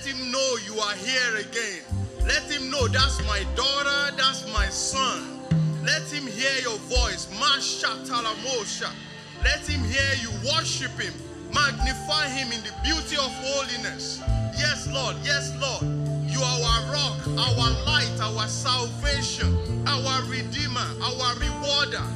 Let Him know you are here again. Let Him know that's my daughter, that's my son. Let Him hear your voice. Masha talamosha. Let Him hear you worship Him. Magnify Him in the beauty of holiness. Yes, Lord. Yes, Lord. You are our rock, our light, our salvation, our redeemer, our rewarder.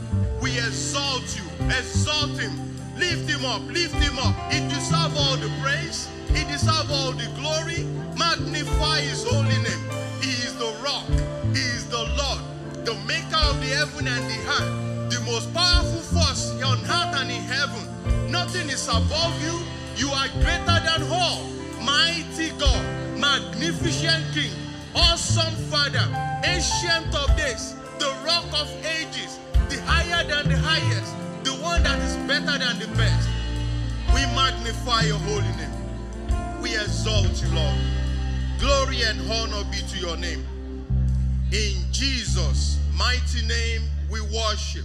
We exalt you. Exalt Him. Lift Him up. Lift Him up. He deserves all the praise. He deserves all the glory. Magnify His holy name. He is the rock. He is the Lord, the maker of the heaven and the earth, the most powerful force on earth and in heaven. Nothing is above you. You are greater than all. Mighty God, magnificent King, awesome Father, ancient of days, the rock of ages, the higher than the highest, the one that is better than the best. We magnify your holy name. Exalt you, Lord. Glory and honor be to your name. In Jesus' mighty name, we worship.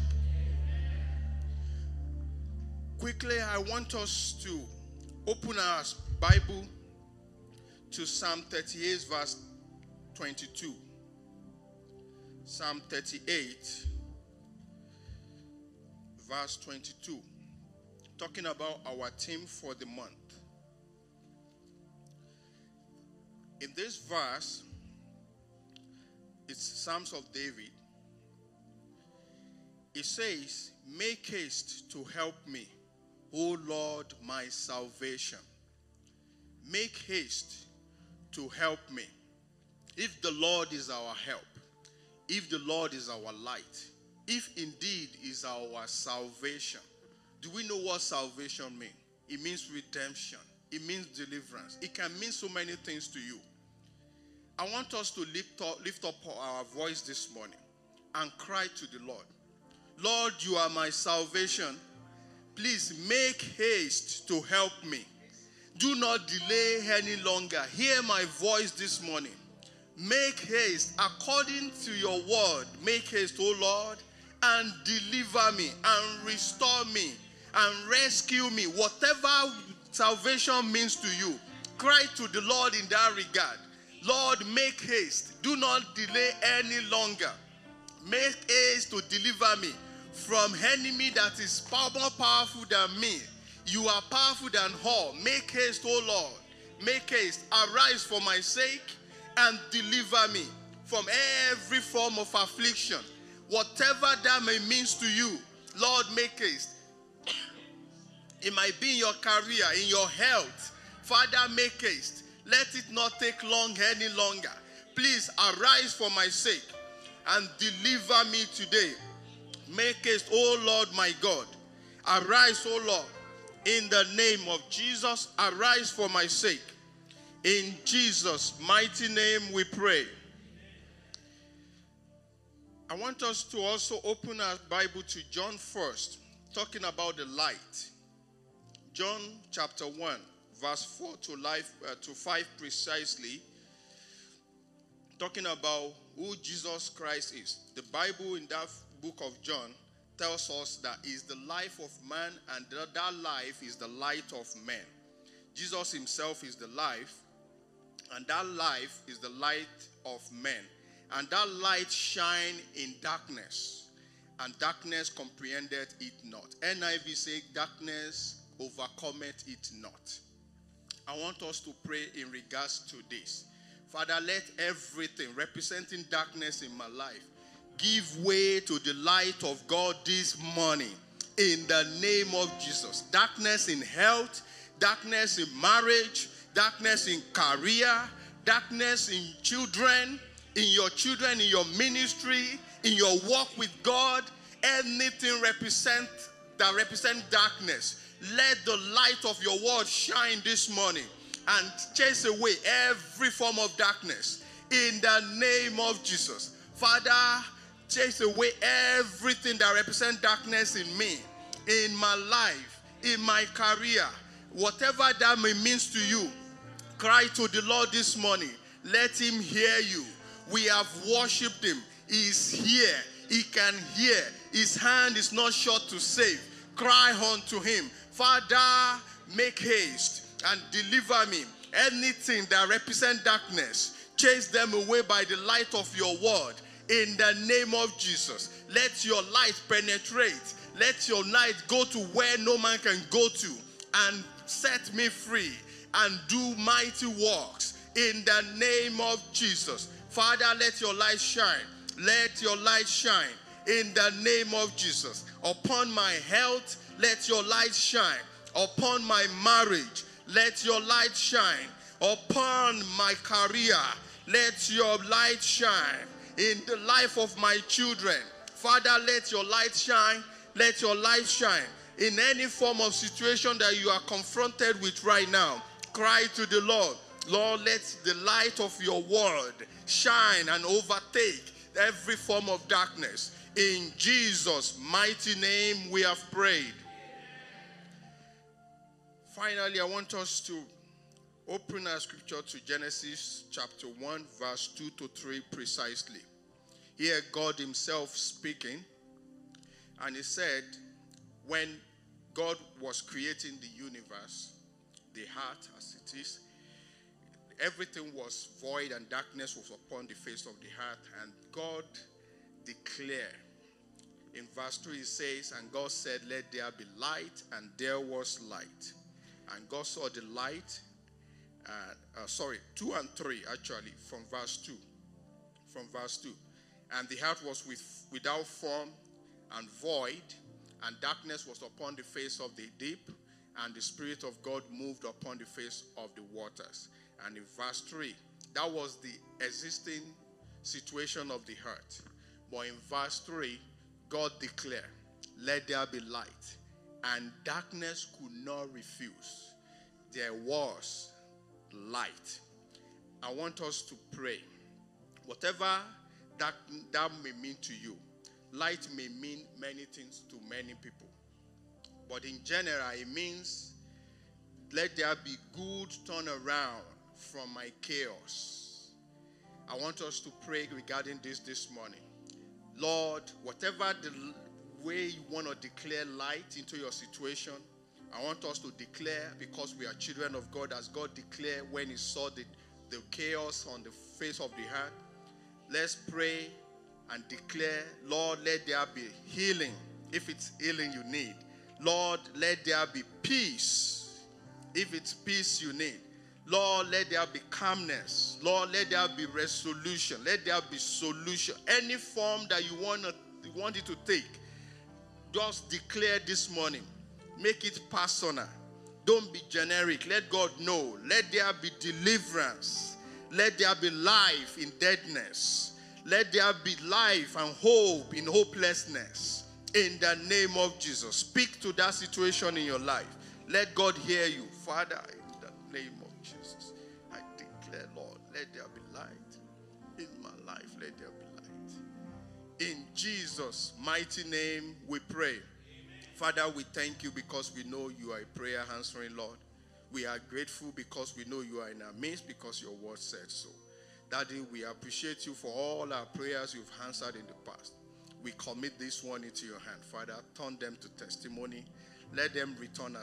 Quickly, I want us to open our Bible to Psalm 38, verse 22. Psalm 38, verse 22. Talking about our theme for the month. In this verse, it's Psalms of David. It says, Make haste to help me, O Lord, my salvation. Make haste to help me. If the Lord is our help, if the Lord is our light, if indeed is our salvation, do we know what salvation means? It means redemption. It means deliverance. It can mean so many things to you. I want us to lift up, lift up our voice this morning and cry to the Lord. Lord, you are my salvation. Please make haste to help me. Do not delay any longer. Hear my voice this morning. Make haste according to your word. Make haste, O Lord, and deliver me and restore me and rescue me. Whatever salvation means to you, cry to the Lord in that regard. Lord, make haste. Do not delay any longer. Make haste to deliver me from enemy that is far more powerful than me. You are powerful than all. Make haste, O Lord. Make haste. Arise for my sake and deliver me from every form of affliction. Whatever that may means to you, Lord, make haste. It might be in your career, in your health. Father, make haste. Let it not take long any longer. Please arise for my sake and deliver me today. Make haste, O Lord my God. Arise, O Lord, in the name of Jesus. Arise for my sake. In Jesus' mighty name we pray. I want us to also open our Bible to John first, talking about the light. John chapter 1, verse 4 to, life, uh, to 5 precisely, talking about who Jesus Christ is. The Bible in that book of John tells us that is the life of man and that, life is the light of men. Jesus himself is the life and that life is the light of men. And that light shine in darkness and darkness comprehended it not. NIV say darkness overcometh it not. I want us to pray in regards to this. Father, let everything representing darkness in my life give way to the light of God this morning in the name of Jesus. Darkness in health, darkness in marriage, darkness in career, darkness in children, in your children, in your ministry, in your walk with God, anything represent that represent darkness. Let the light of your word shine this morning and chase away every form of darkness in the name of Jesus. Father, chase away everything that represents darkness in me, in my life, in my career, whatever that may means to you. Cry to the Lord this morning. Let him hear you. We have worshipped him. He is here. He can hear. His hand is not short to save. Cry unto him. Father, make haste and deliver me. Anything that represent darkness, chase them away by the light of your word. In the name of Jesus, let your light penetrate. Let your light go to where no man can go to and set me free and do mighty works in the name of Jesus. Father, let your light shine. Let your light shine in the name of Jesus. Upon my health, let your light shine. Upon my marriage, let your light shine. Upon my career, let your light shine. In the life of my children, Father, let your light shine. Let your light shine. In any form of situation that you are confronted with right now, cry to the Lord. Lord, let the light of your word shine and overtake every form of darkness. In Jesus' mighty name, we have prayed. Finally, I want us to open our scripture to Genesis chapter 1, verse 2 to 3 precisely. Here, God Himself speaking, and He said, When God was creating the universe, the heart as it is, everything was void and darkness was upon the face of the earth. And God declared, in verse 2, He says, And God said, Let there be light, and there was light. And God saw the light, uh, uh, sorry, 2 and 3 actually, from verse 2. From verse 2. And the earth was with, without form and void, and darkness was upon the face of the deep, and the Spirit of God moved upon the face of the waters. And in verse 3, that was the existing situation of the heart. But in verse 3, God declared, Let there be light. And darkness could not refuse. There was light. I want us to pray. Whatever that, that may mean to you, light may mean many things to many people. But in general, it means let there be good turnaround from my chaos. I want us to pray regarding this this morning. Lord, whatever the way you want to declare light into your situation, I want us to declare because we are children of God, as God declared when He saw the, the chaos on the face of the earth. Let's pray and declare, Lord, let there be healing if it's healing you need. Lord, let there be peace if it's peace you need. Lord, let there be calmness. Lord, let there be resolution. Let there be solution. Any form that you want, to, you want it to take, just declare this morning. Make it personal. Don't be generic. Let God know. Let there be deliverance. Let there be life in deadness. Let there be life and hope in hopelessness. In the name of Jesus. Speak to that situation in your life. Let God hear you. Father, in the name of Jesus, I declare, Lord, let there be In Jesus' mighty name, we pray. Father, we thank you because we know you are a prayer answering Lord. We are grateful because we know you are in our midst because your word said so. Daddy, we appreciate you for all our prayers you've answered in the past. We commit this one into your hand. Father, turn them to testimony. Let them return